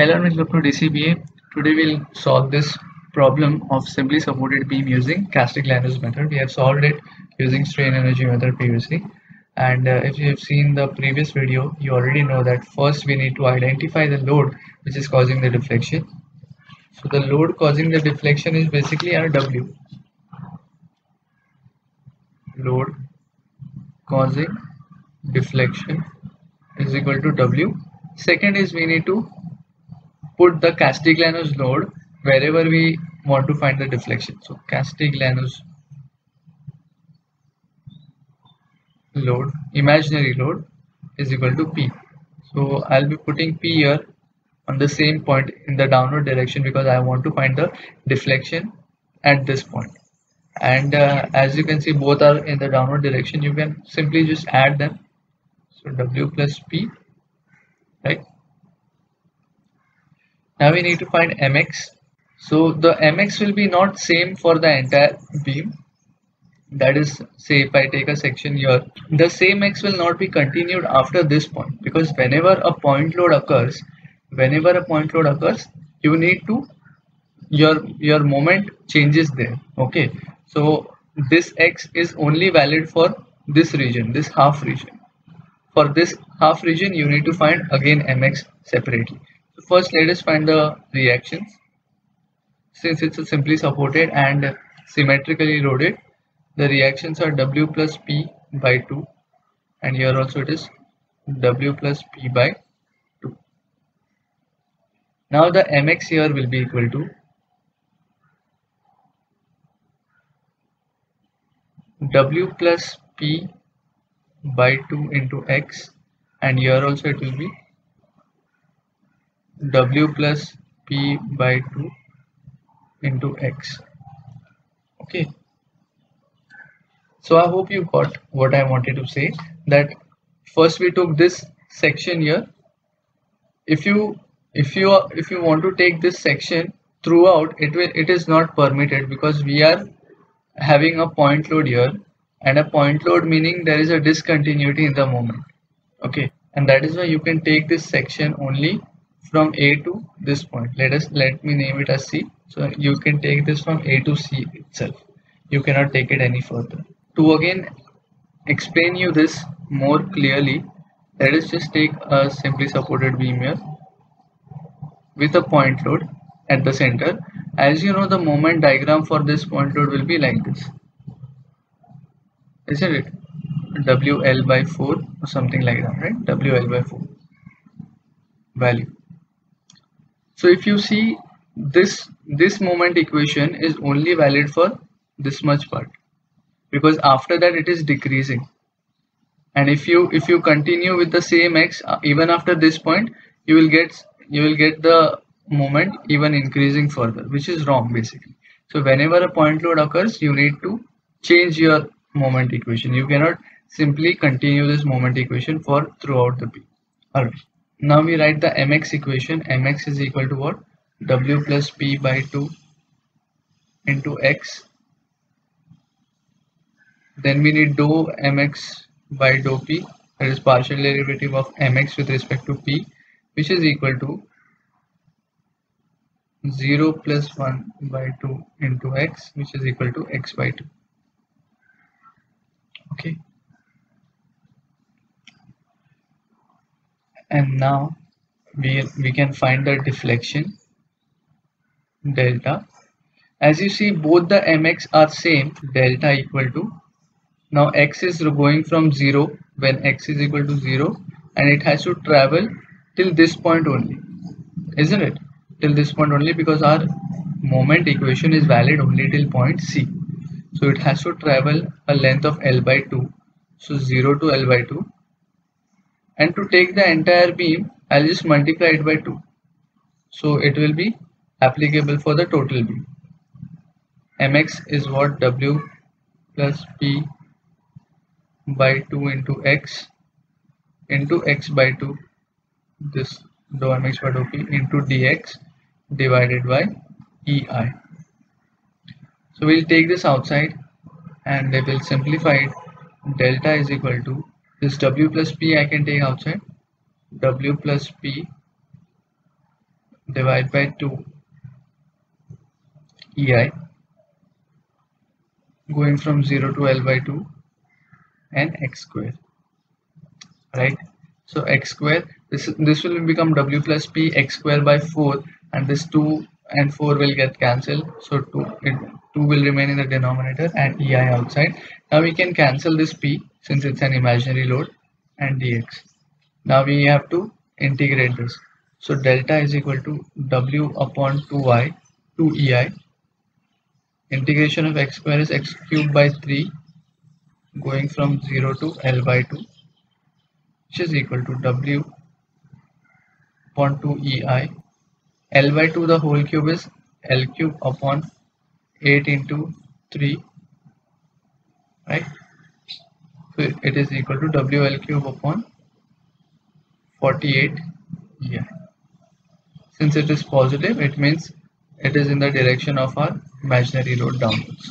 Hello and welcome to DCBA. Today we'll solve this problem of simply supported beam using Castigliano's method. We have solved it using strain energy method previously. And uh, if you have seen the previous video, you already know that first we need to identify the load which is causing the deflection. So the load causing the deflection is basically our W. Load causing deflection is equal to W. Second is we need to put the Castigliano's load wherever we want to find the deflection. So Castigliano's load, imaginary load is equal to P. So I'll be putting P here on the same point in the downward direction because I want to find the deflection at this point. And uh, as you can see both are in the downward direction you can simply just add them. So W plus P right now we need to find mx so the mx will be not same for the entire beam. That is say if I take a section here the same x will not be continued after this point because whenever a point load occurs whenever a point load occurs you need to your your moment changes there. Okay. So this x is only valid for this region this half region. For this half region you need to find again mx separately first let us find the reactions. Since it's simply supported and symmetrically loaded, the reactions are W plus P by 2 and here also it is W plus P by 2. Now the mx here will be equal to W plus P by 2 into x and here also it will be w plus p by 2 into x. Okay. So i hope you got what i wanted to say that first we took this section here. If you if you are if you want to take this section throughout it will it is not permitted because we are having a point load here and a point load meaning there is a discontinuity in the moment. Okay. And that is why you can take this section only from A to this point. Let us let me name it as C. So you can take this from A to C itself. You cannot take it any further. To again explain you this more clearly let us just take a simply supported beam here with a point load at the center. As you know the moment diagram for this point load will be like this. Isn't it? WL by 4 or something like that right? WL by 4 value so if you see this this moment equation is only valid for this much part. Because after that it is decreasing. And if you if you continue with the same x uh, even after this point you will get you will get the moment even increasing further which is wrong basically. So whenever a point load occurs you need to change your moment equation. You cannot simply continue this moment equation for throughout the beam alright now we write the mx equation. Mx is equal to what? W plus p by 2 into x. Then we need dou mx by dou p. That is partial derivative of mx with respect to p which is equal to 0 plus 1 by 2 into x which is equal to x by 2 okay and now we, we can find the deflection delta. As you see both the mx are same delta equal to. Now x is going from 0 when x is equal to 0 and it has to travel till this point only isn't it? Till this point only because our moment equation is valid only till point c. So it has to travel a length of l by 2 so 0 to l by 2 and to take the entire beam I'll just multiply it by 2 so it will be applicable for the total beam. Mx is what? W plus p by 2 into x into x by 2 this dou mx by dou p into dx divided by ei so we'll take this outside and it will simplify it. Delta is equal to this w plus p I can take outside. W plus p divided by 2 ei going from 0 to L by 2 and x square right? So x square this this will become w plus p x square by 4 and this 2 and 4 will get cancelled. So 2 it, 2 will remain in the denominator and ei outside. Now we can cancel this p since it's an imaginary load and dx now we have to integrate this. So delta is equal to w upon 2i 2ei integration of x square is x cubed by 3 going from 0 to L by 2 which is equal to W upon 2 EI L by 2 the whole cube is L cube upon 8 into 3 right so it is equal to WL cube upon 48 EI since it is positive it means it is in the direction of our imaginary load downwards